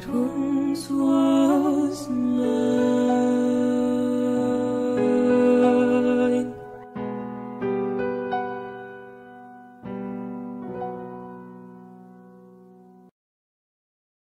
重塑